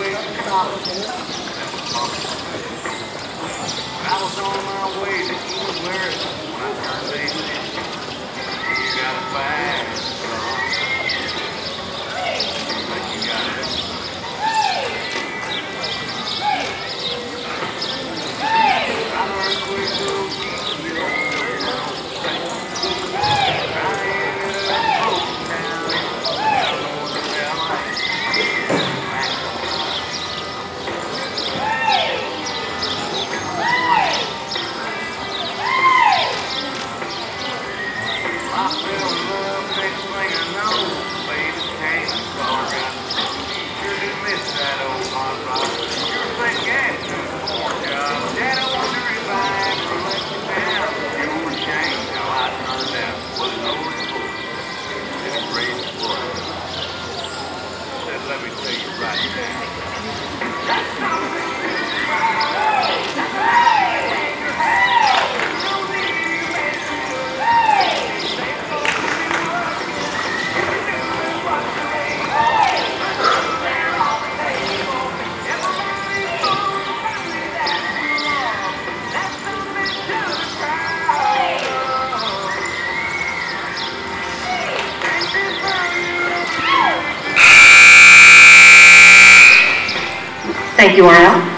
I was on my way to England where I turned 18. let me tell you right now. Thank you, Ariel.